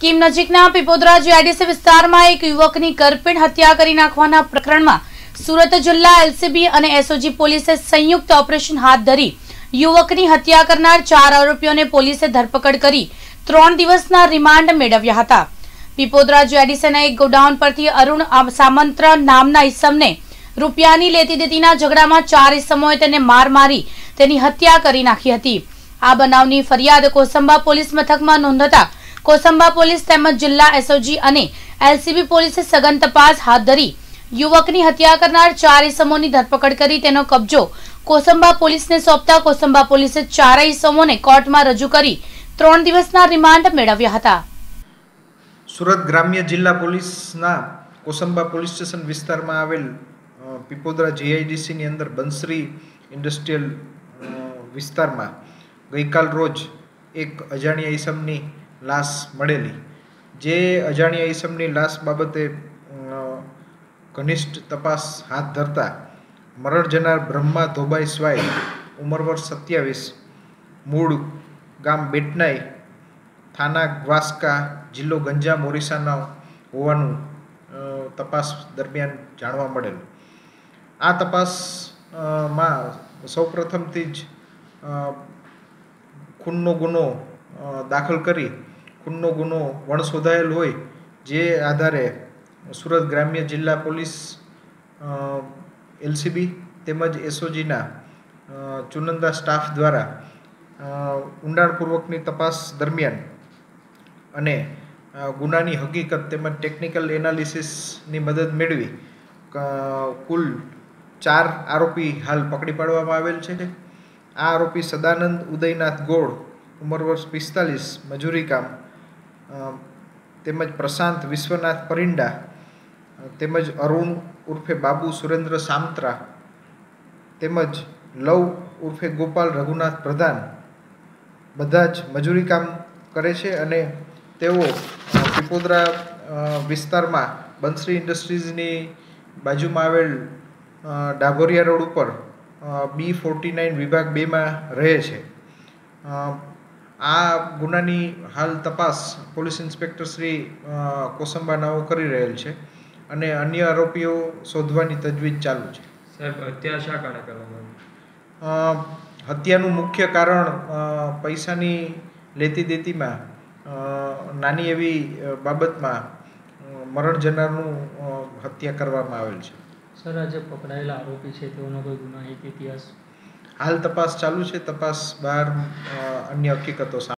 કીમ નજીકના પીપોદરા જીઆઈડીસી વિસ્તારમાં એક યુવકની કરપીણ હત્યા કરી નાખવાના પ્રકરણમાં સુરત જિલ્લા એલસીબી અને એસઓજી પોલીસે સંયુક્ત ઓપરેશન હાથ ધરી યુવકની હત્યા કરનાર ચાર આરોપીઓને પોલીસે ધરપકડ કરી ત્રણ દિવસના રિમાન્ડ મેળવ્યા હતા. પીપોદરા જીઆઈડીસીના એક ગોડાઉન પરથી અરુણ સામંત્ર નામના ઇસમને રૂપિયાની લેતી દેતીના ઝઘડામાં ચાર ઇસમોએ તેને માર મારી તેની હત્યા કરી નાખી હતી. આ બનાવની ફરિયાદ કોસંબા પોલીસ મથકમાં નોંધતા કોસંબા પોલીસ તેમજ જિલ્લા એસઓજી અને એલસીબી પોલીસે સઘન તપાસ હાથ ધરી યુવકની હત્યા કરનાર ચાર ઈસમોની ધરપકડ કરી તેનો કબજો કોસંબા પોલીસને સોંપતા કોસંબા પોલીસે ચારેય ઇસમોને કોર્ટમાં રજૂ કરી ત્રણ દિવસના રિમાન્ડ મેળવ્યા હતા. સુરત ગ્રામ્ય જિલ્લા પોલીસના કોસંબા પોલીસ સ્ટેશન વિસ્તારમાં આવેલ પીપોદરા જીઆઈડીસીની અંદર બંસરી ઇન્ડસ્ટ્રીયલ વિસ્તારમાં ગઈકાલ રોજ એક અજાણ્યા ઈસમની લાશ મળેલી. જે અજાણ્યા ઈસમની લાશ બાબતે ઘનિષ્ઠ તપાસ હાથ ધરતા મરણ જનાર બ્રહ્મા ધોબાઈ સ્વાય ઉંમર વર્ષ સત્યાવીસ, મૂળ ગામ બેટનાઈ, થાના ગ્વાસ્કા જિલ્લો ગંજામ, ઓરિસ્સાના હોવાનું તપાસ દરમિયાન જાણવા મળેલું. આ તપાસમાં સૌપ્રથમથી જ ખૂનનો ગુનો દાખલ કરી ખૂનનો ગુનો વણ શોધાયેલ હોય જે આધારે સુરત ગ્રામ્ય જિલ્લા પોલીસ એલસીબી તેમજ એસઓજીના ચુનંદા સ્ટાફ દ્વારા ઊંડાણપૂર્વકની તપાસ દરમિયાન અને ગુનાની હકીકત તેમજ ટેકનિકલ એનાલિસિસની મદદ મેળવી કુલ ચાર આરોપી હાલ પકડી પાડવામાં આવેલ છે. આ આરોપી સદાનંદ ઉદયનાથ ગોળ ઉંમર વર્ષ પિસ્તાલીસ, મજૂરી કામ તેમજ પ્રશાંત વિશ્વનાથ પરિંડા તેમજ અરુણ ઉર્ફે બાબુ સુરેન્દ્ર સામત્રા, તેમજ લવ ઉર્ફે ગોપાલ રઘુનાથ પ્રધાન, બધા જ મજૂરી કામ કરે છે અને તેઓ પીપોદરા વિસ્તારમાં બંસરી ઇન્ડસ્ટ્રીઝની બાજુમાં આવેલ ડાભોરિયા રોડ ઉપર બી ફોર્ટી નાઇન વિભાગ બેમાં રહે છે. આ ગુનાની હાલ તપાસ પોલીસ ઇન્સ્પેક્ટર શ્રી કોસંબા નાઓ કરી રહેલ છે અને અન્ય આરોપીઓ શોધવાની તજવીજ ચાલુ છે. સાહેબ હત્યા શા કારણે કરવામાં હત્યાનું મુખ્ય કારણ પૈસાની લેતી દેતીમાં નાની એવી બાબતમાં મરણ જનારનું હત્યા કરવામાં આવેલ છે. સર આ જે પકડાયેલા આરોપી છે તેઓનો કોઈ ગુનાહિત ઇતિહાસ હાલ તપાસ ચાલુ છે તપાસ બહાર અન્ય હકીકતો સામે